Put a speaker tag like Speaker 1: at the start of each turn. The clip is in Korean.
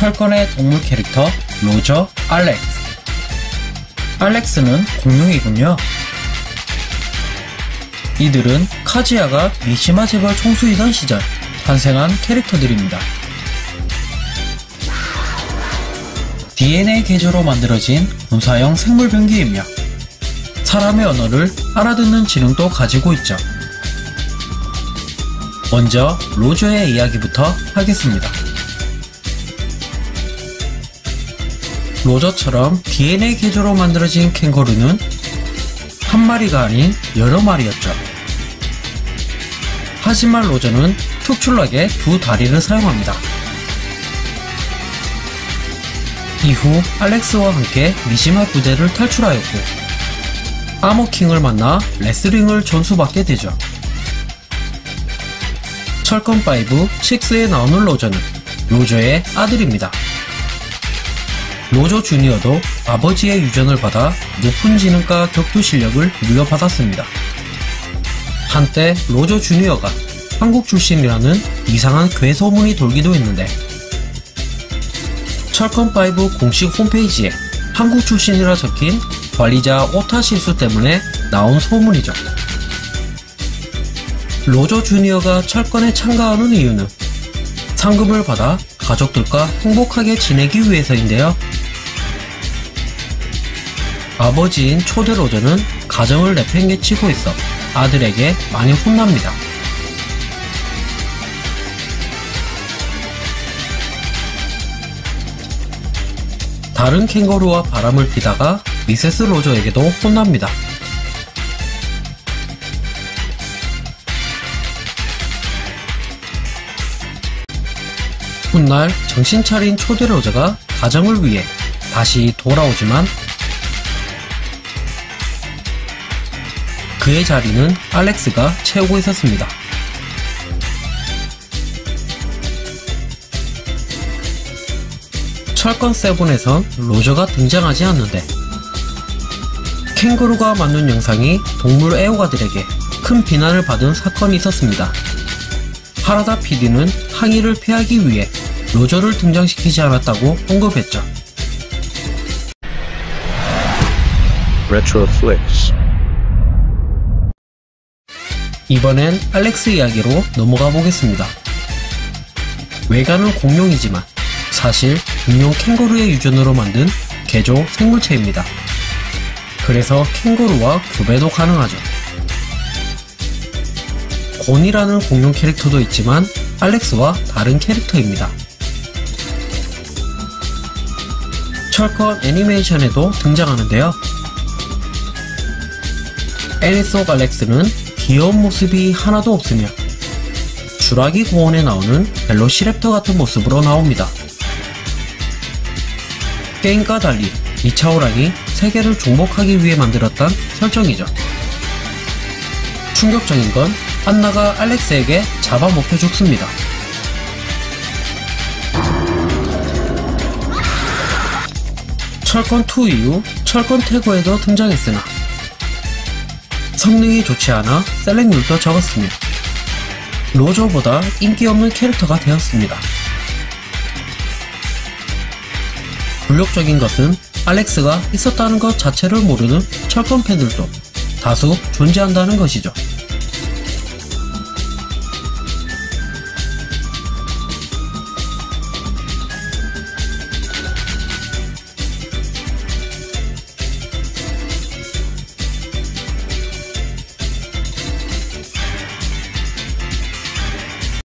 Speaker 1: 철권의 동물 캐릭터 로저 알렉스 알렉스는 공룡이군요. 이들은 카지아가 미시마 재벌 총수이던 시절 탄생한 캐릭터들입니다. DNA 개조로 만들어진 분사형 생물 병기이며 사람의 언어를 알아듣는 지능도 가지고 있죠. 먼저 로저의 이야기부터 하겠습니다. 로저처럼 DNA 개조로 만들어진 캥거루는 한 마리가 아닌 여러 마리였죠. 하지만 로저는 특출나게 두 다리를 사용합니다. 이후 알렉스와 함께 미시마 부대를 탈출하였고 아머킹을 만나 레슬링을 전수받게 되죠. 철권5 6에 나오는 로저는 로저의 아들입니다. 로저 주니어도 아버지의 유전을 받아 높은 지능과 격투 실력을 물려받았습니다. 한때 로저 주니어가 한국 출신이라는 이상한 괴소문이 돌기도 했는데 철권5 공식 홈페이지에 한국 출신이라 적힌 관리자 오타 실수 때문에 나온 소문이죠. 로저 주니어가 철권에 참가하는 이유는 상금을 받아 가족들과 행복하게 지내기 위해서인데요. 아버지인 초대 로저는 가정을 내팽개치고 있어 아들에게 많이 혼납니다. 다른 캥거루와 바람을 피다가 미세스 로저에게도 혼납니다. 훗날 정신 차린 초대 로저가 가정을 위해 다시 돌아오지만 그의 자리는 알렉스가 채우고 있었습니다. 철권 세븐에선 로저가 등장하지 않는데 캥거루가 만든 영상이 동물 애호가들에게 큰 비난을 받은 사건이 있었습니다. 하라다 PD는 항의를 피하기 위해 로저를 등장시키지 않았다고 언급했죠.
Speaker 2: Retroflix.
Speaker 1: 이번엔 알렉스 이야기로 넘어가 보겠습니다. 외관은 공룡이지만 사실 인용 캥거루의 유전으로 만든 개조 생물체입니다. 그래서 캥거루와 교배도 가능하죠. 곤이라는 공룡 캐릭터도 있지만 알렉스와 다른 캐릭터입니다. 철권 애니메이션에도 등장하는데요. 애니 속 알렉스는 귀여운 모습이 하나도 없으며 주라기 공원에 나오는 벨로시랩터 같은 모습으로 나옵니다. 게임과 달리 이차오랑이 세계를 정복하기 위해 만들었던 설정이죠. 충격적인 건 안나가 알렉스에게 잡아먹혀 죽습니다. 철권2 이후 철권 태고에도 등장했으나 성능이 좋지 않아 셀렉률도 적었으며 로저보다 인기 없는 캐릭터가 되었습니다. 굴욕적인 것은 알렉스가 있었다는 것 자체를 모르는 철권 팬들도 다수 존재한다는 것이죠.